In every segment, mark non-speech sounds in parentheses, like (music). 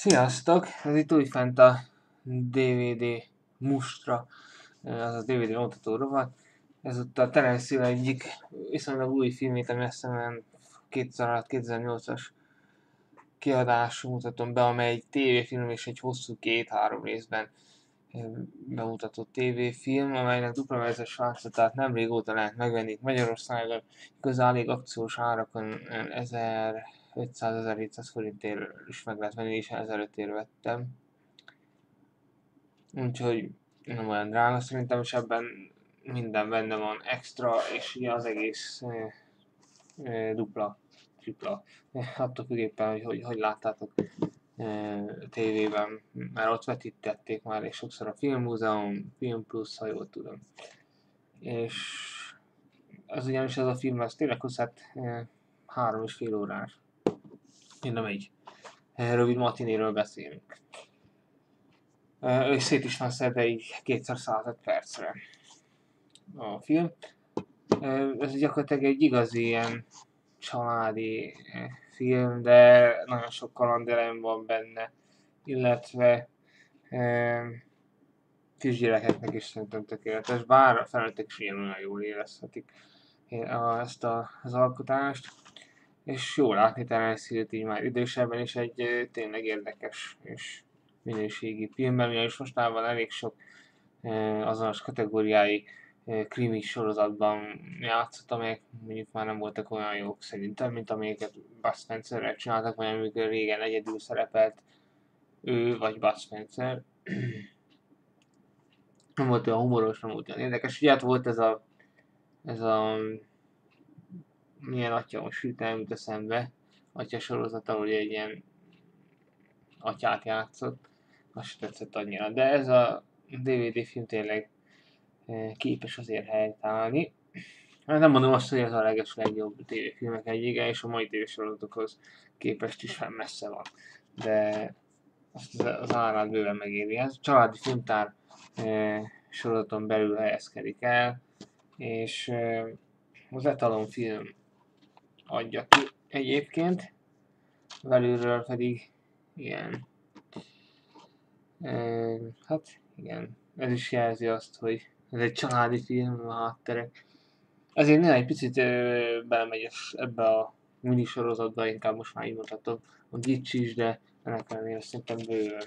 Sziasztok! Ez itt újfent a DVD Mustra, az a DVD mutató rovat. Ez ott a Terence Hill egyik viszonylag új filmét, ami azt hiszem 2006-2008-as kiadású mutatom be, amely egy tévéfilm és egy hosszú két-három részben bemutatott tévéfilm, amelynek dupla vezes változatát nem régóta lehet megvenni Magyarországon, elég akciós árakon 1500-1700 forintért is meg lehet venni, és 1500 ért vettem. Úgyhogy nem olyan drága szerintem, és ebben minden benne van extra, és ugye az egész e, e, dupla, tripla. Attól függéppen, hogy, hogy hogy láttátok tévében, mert ott vetítették már, és sokszor a Filmmúzeum, Film Plus, ha jól tudom. És az ugyanis ez a film, az tényleg hosszát három és fél órás. Én nem egy rövid matinéről beszélünk. Ő szét is van szedve így kétszer 105 percre a film. Ez gyakorlatilag egy igazi ilyen családi film, de nagyon sok kalandelem van benne, illetve kisgyerekeknek is szerintem tökéletes, bár a felnőttek is ilyen olyan jól érezhetik ezt az alkotást, és jó látni Terence így már idősebben is egy tényleg érdekes és minőségi filmben, ugyanis mostában elég sok azonos kategóriái krimi sorozatban játszott, amelyek mondjuk már nem voltak olyan jók szerintem, mint amelyeket Bud Spencerrel csináltak, vagy amikor régen egyedül szerepelt ő vagy Bud Spencer. nem volt olyan humoros, nem volt olyan érdekes. Ugye hát volt ez a, ez a milyen atya most hirtelen jut eszembe, atya sorozata, hogy egy ilyen atyát játszott, azt se tetszett annyira. De ez a DVD film tényleg képes azért helytállni. Hát nem mondom azt, hogy ez a leges legjobb tévéfilmek egyike, és a mai tévésorozatokhoz képest is fel messze van. De azt az árát bőven megéri. Ez a családi filmtár e, sorozaton belül helyezkedik el, és e, az etalon film adja ki egyébként, belülről pedig ilyen, hát igen, ez is jelzi azt, hogy ez egy családi film, a hátterek. Ezért néha egy picit ö, belemegy ebbe a minisorozatba, inkább most már így mutatom, a gics is, de ennek ellenére szerintem bőven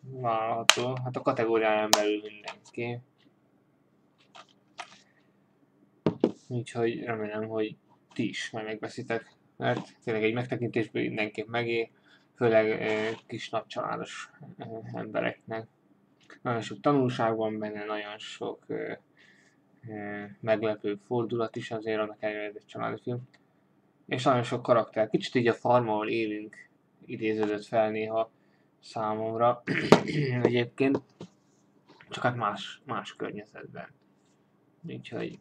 vállalható. Hát a kategóriáján belül mindenki. Úgyhogy remélem, hogy ti is majd megbeszitek, mert tényleg egy megtekintésből mindenképp megér, főleg ö, kis nagycsaládos embereknek nagyon sok tanulság van benne, nagyon sok meglepő fordulat is azért annak ellenére egy családi film. És nagyon sok karakter. Kicsit így a farm, ahol élünk, idéződött fel néha számomra. (clears throat) Egyébként csak hát más, más környezetben. Úgyhogy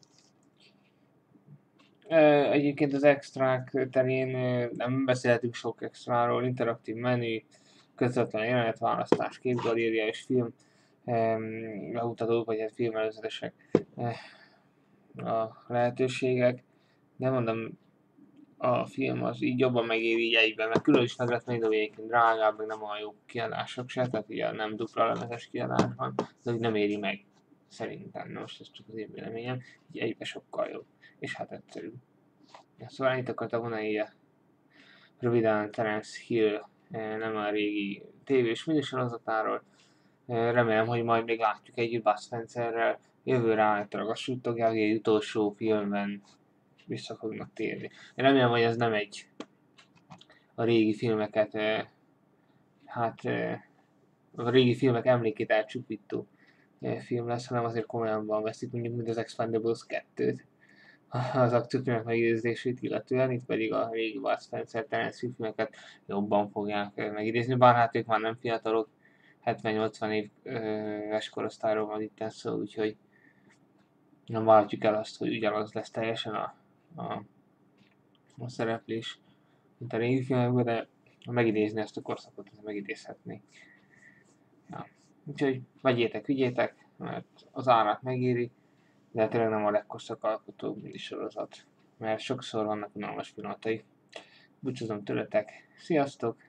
Egyébként az extrák terén nem beszélhetünk sok extráról, interaktív menü, közvetlen jelenetválasztás, képgaléria és film bemutatók, vagy hát filmelőzetesek eh, a lehetőségek. De mondom, a film az így jobban megéri így egyben, mert külön is meg lehet még, egyébként drágább, meg nem olyan jó kiadások se, tehát ugye nem dupla lemezes kiadás van, de nem éri meg, szerintem, most ez csak az én véleményem, így egybe sokkal jobb, és hát egyszerű. Szóval itt akartam volna így röviden Terence Hill eh, nem a régi tévés minisorozatáról, Remélem, hogy majd még látjuk együtt Bud Spencerrel. Jövőre általában a suttogják, egy utolsó filmben vissza fognak térni. Én remélem, hogy ez nem egy a régi filmeket, hát a régi filmek emlékét elcsupító film lesz, hanem azért komolyan van veszik, mondjuk, mint az Expendables 2-t (laughs) az akciófilmek megidézését illetően, itt pedig a régi Bud Spencer filmeket jobban fogják megidézni, bár hát ők már nem fiatalok, 70-80 éves korosztályról van itt szó, úgyhogy nem várhatjuk el azt, hogy ugyanaz lesz teljesen a, a, a szereplés, mint a régi filmekben, de megidézni ezt a korszakot, ez megidézhetné. Ja. Úgyhogy vegyétek, vigyétek, mert az árát megéri, de tényleg nem a legkorszak alkotó sorozat, mert sokszor vannak unalmas pillanatai. Búcsúzom tőletek, sziasztok!